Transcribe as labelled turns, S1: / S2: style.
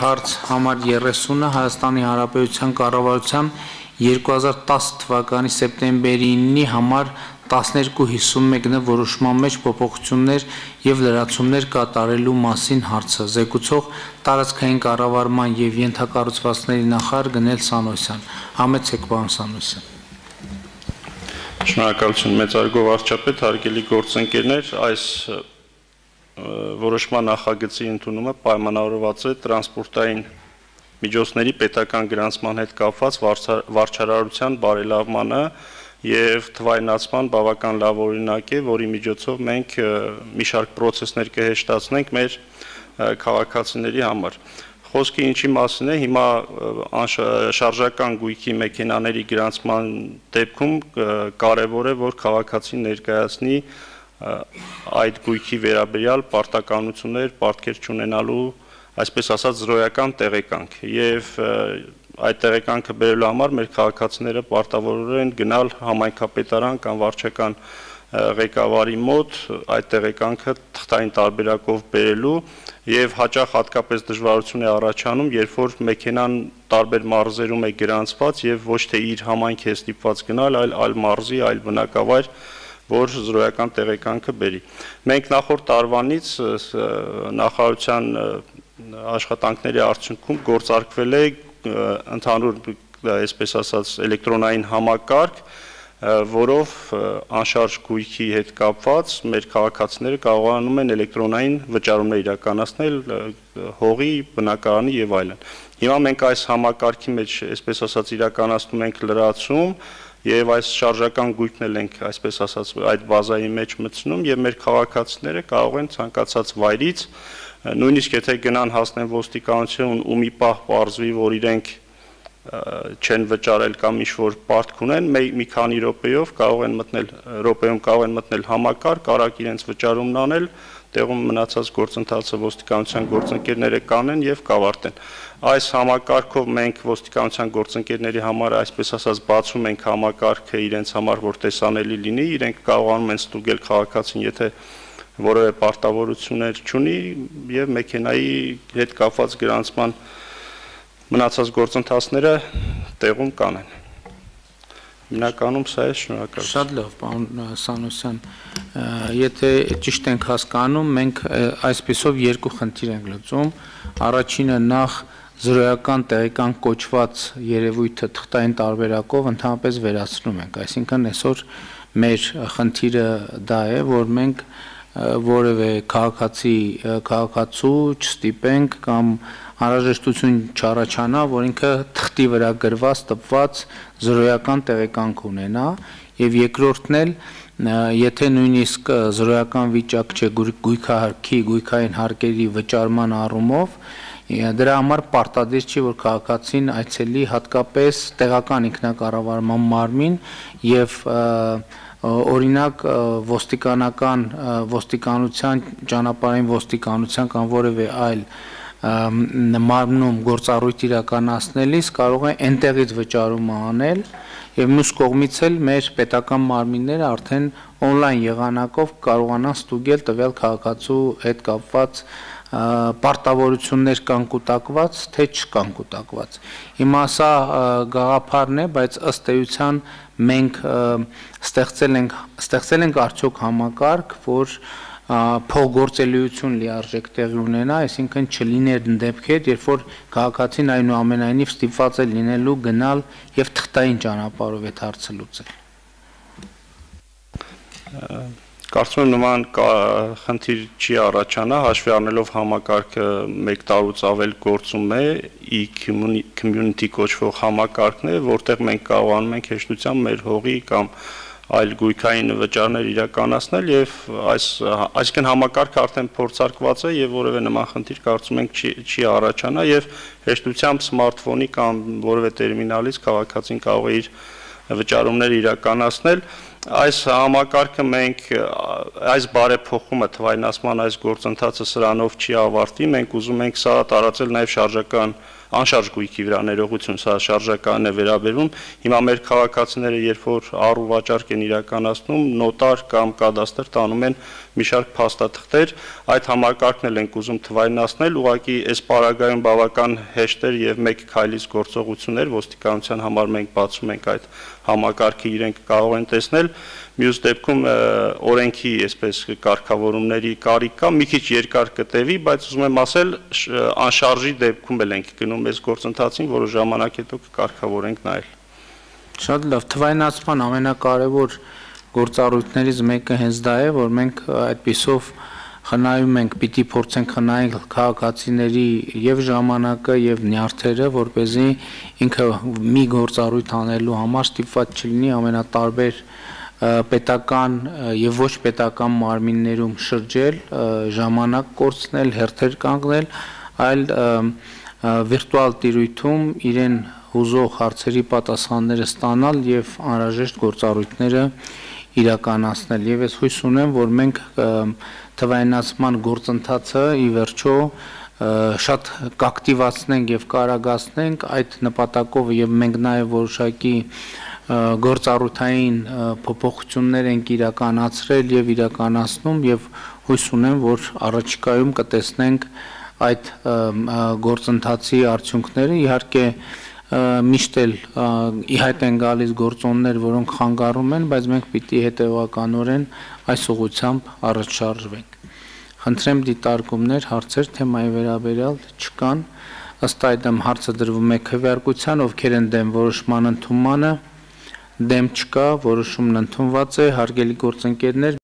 S1: հարց համար 30-ը Հայաստանի Հանրապետության կառավարության 2010 թվականի սեպտեմբերի 9-ի համար 1251-ը որոշման մեջ փոփոխություններ եւ լրացումներ կատարելու մասին հարցը զեկուցող տարածքային կառավարման եւ ենթակառուցվածքների նախարար Գնել Սանոսյան համեցեք պարոն Սանոսյան
S2: Շնորհակալություն մեծարգով արչապետ հարգելի գործընկերներ այս որոշման նախագծի ընդունումը պայմանավորված է տրանսպորտային միջոցների պետական գրանցման հետ կապված վարչարարության բարելավմանը եւ թվայնացման բավական լավ օրինակ է, որի միջոցով մենք մի շարք process-ներ կհեշտացնենք մեր քաղաքացիների համար։ Խոսքը ինչի մասին է, հիմա շարժական գույքի մեքենաների գրանցման դեպքում կարևոր է, որ քաղաքացին ներկայացնի այդ գույքի վերաբերյալ պարտականություններ, պարտքեր չունենալու, այսպես ասած, զրոյական տեղեկանք եւ այդ տեղեկանքը բերելու համար մեր քաղաքացիները պարտավոր են գնալ համայնքապետարան կամ վարչական ղեկավարի մոտ այդ տեղեկանքը թղթային տարբերակով բերելու եւ հաճախ հատկապես դժվարություն է առաջանում, երբ որ մեքենան տարբեր մարզերում է գրանցված եւ ոչ թե իր համայնք է ստիպված գնալ, այլ այլ մարզի, այլ բնակավայր որ զրոյական տեղեկանքը բերի։ Մենք նախորդ տարվանից նախարարության աշխատանքների արդյունքում գործարկվել է ընդհանուր այսպես ասած էլեկտրոնային համակարգ, որով անշարժ գույքի հետ կապված մեր քաղաքացիները կարողանում են էլեկտրոնային վճարումներ իրականացնել հողի, բնակարանի եւ այլն։ Հիմա մենք այս համակարգի մեջ, այսպես ասած, իրականացնում ենք լրացում, եւ այս շարժական գույքն էլ ենք այսպես ասած այդ բազայի մեջ մտցնում եւ մեր քաղաքացիները կարող են ցանկացած վայրից նույնիսկ եթե գնան հասնեն ոստիկանություն ու մի պահ բարձվի որ իրենք չեն վճարել կամ ինչ որ պարտք ունեն, մի քանի րոպեով կարող են մտնել րոպեում կարող են մտնել համակարգ, արագ իրենց վճարումն անել, տեղում մնացած գործընթացը ոստիկանության գործընկերները կանեն եւ կավարտեն այս համակարգով մենք ոստիկանության գործընկերների համար այսպես ասած բացում ենք համակարգը իրենց համար որ տեսանելի լինի իրենք կարողանում են ստուգել քաղաքացին եթե որևէ պարտավորություններ չունի եւ մեքենայի հետ կապված գրանցման մնացած գործընթացները տեղում կանեն Հիմնականում սա է շնորհակալ։
S1: Շատ լավ, պարոն Սանոսյան։ Եթե ճիշտ ենք հասկանում, մենք այսպեսով երկու խնդիր ենք լուծում։ Առաջինը նախ զրոյական տեղեկան կոչված երևույթը թղթային տարբերակով ընդհանրապես վերացնում ենք, այսինքն այսօր մեր խնդիրը դա է, որ մենք որևէ քաղաքացի քաղաքացու չստիպենք կամ անհրաժեշտություն չառաջանա, որ ինքը թղթի վրա գրված տպված զրոյական տեղեկանք ունենա եւ երկրորդն էլ եթե նույնիսկ զրոյական վիճակ չէ գույքահարկի, գույքային հարկերի վճարման առումով, Դրա համար պարտադիր չի, որ քաղաքացին այցելի հատկապես տեղական ինքնակառավարման մարմին եւ օրինակ ոստիկանական ոստիկանության ճանապարհային ոստիկանության կամ որևէ այլ մարմնում գործառույթ իրականացնելիս կարող է այնտեղից վճարումը անել եւ մյուս կողմից էլ մեր պետական մարմինները արդեն on-line եղանակով կարողանան ստուգել տվյալ քաղաքացու հետ կապված պարտավորություններ կան կուտակված, թե չկան կուտակված։ Հիմա սա գաղափարն է, բայց ըստ էության մենք ստեղծել ենք ստեղծել ենք արդյոք համակարգ, որ փողգործելիություն լիարժեք տեղի ունենա, այսինքն չլիներ դեպքեր, երբ որ քաղաքացին այնուամենայնիվ ստիպված է լինելու գնալ եւ թղթային ճանապարհով այդ հարցը լուծել։
S2: Կարծում եմ նման խնդիր չի առաջանա, հաշվի առնելով համակարգը 1 տարուց ավել գործում է, e-community կոչվող համակարգն է, որտեղ մենք կարողանում ենք հեշտությամբ մեր հողի կամ այլ գույքային վճարներ իրականացնել եւ այս այսինքն համակարգը արդեն փորձարկված է եւ որևէ նման խնդիր կարծում ենք չի չի առաջանա եւ հեշտությամբ սմարթֆոնի կամ որևէ տերմինալից քաղաքացին կարող է իր վճարումները իրականացնել այս համակարգը մենք այս բարեփոխումը թվայնացման այս գործընթացը սրանով չի ավարտի, մենք ուզում ենք սա տարածել նաև շարժական անշարժ գույքի վրա ներողություն, սա շարժականն է վերաբերում։ Հիմա մեր քաղաքացիները, երբ որ առու վաճառք են իրականացնում, նոտար կամ կադաստր տանում են մի շարք փաստաթղթեր, այդ համակարգն էլ ենք ուզում թվայնացնել, ուղղակի այս պարագայում բավական հեշտ էր եւ մեկ քայլից գործողություններ ոստիկանության համար մենք բացում ենք այդ համակարգը իրենք կարող են տեսնել մյուս դեպքում օրենքի այսպես կարգավորումների կարիք կա մի քիչ երկար կտևի բայց ուզում եմ ասել անշարժի դեպքում էլ ենք գնում այս գործընթացին որը ժամանակ հետո կկարգավորենք նայել
S1: շատ լավ թվայնացման ամենակարևոր գործառույթներից մեկը հենց դա է որ մենք այդպիսով խնայում ենք, պիտի փորձենք խնայել քաղաքացիների եւ ժամանակը եւ նյարդերը, որ เป զի ինքը մի գործառույթ անելու համար ստիպված չլինի ամենատարբեր պետական եւ ոչ պետական մարմիններում շրջել, ժամանակ կորցնել, հերթեր կանգնել, այլ վիրտուալ տիրույթում իրեն հուզող հարցերի պատասխանները ստանալ եւ անհրաժեշտ գործառույթները իրականացնել եւ ես հույս ունեմ որ մենք թվայնացման գործընթացը ի վերջո շատ կակտիվացնենք եւ կարագացնենք այդ նպատակով եւ մենք նաեւ որոշակի գործառութային փոփոխություններ ենք իրականացրել եւ իրականացնում եւ հույս ունեմ որ առաջիկայում կտեսնենք այդ գործընթացի արդյունքները իհարկե միշտ էլ իհայտ են գալիս գործոններ, որոնք խանգարում են, բայց մենք պիտի հետևականորեն այս ուղությամբ առաջ շարժվենք։ Խնդրեմ դիտարկումներ, հարցեր թեմայի վերաբերյալ չկան։ Ըստ այդմ հարցը դրվում է քվեարկության, ովքեր են դեմ որոշման ընդունմանը, դեմ չկա, որոշումն ընդունված է, հարգելի գործընկերներ